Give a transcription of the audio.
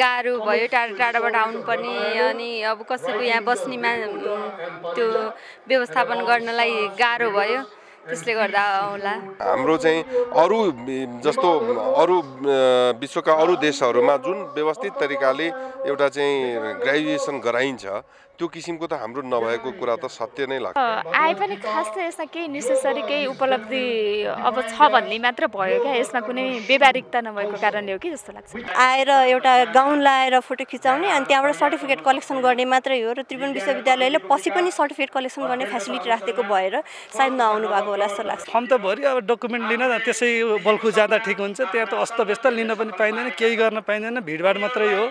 गाह्रो भयो टाढा टाढाबाट आउनुपर्ने अनि अब कसैको यहाँ बस्नेमा त्यो व्यवस्थापन गर्नलाई गाह्रो भयो। त्यसले गर्दा होला। हाम्रो चाहिँ अरू जस्तो अरू विश्वका अरू देशहरूमा जुन व्यवस्थित तरिकाले एउटा चाहिँ ग्रेजुएसन गराइन्छ त्यो किसिमको त हाम्रो नभएको कुरा त सत्य नै लाग्छ। आए पनि खास त यसमा केही नेसेसरी केही उपलब्धि अब छ भन्ने मात्र भयो क्या यसमा कुनै व्यवहारिकता नभएको कारणले हो कि जस्तो लाग्छ। आएर एउटा गाउन लाएर फोटो खिचाउने अनि त्यहाँबाट सर्टिफिकेट कलेक्सन गर्ने मात्रै हो र त्रिभुवन विश्वविद्यालयले पछि पनि सर्टिफिकेट कलेक्सन गर्ने फेसिलिटी राखिदिएको भएर सायद नआउनु भएको होला जस्तो लाग्छ। फर्म त भरि अब डकुमेन्ट लिन त्यसै बल्खु जाँदा ठिक हुन्छ। त्यहाँ त अस्तव्यस्त लिन पनि पाइँदैन केही गर्न पाइँदैन भिडभाड मात्रै हो।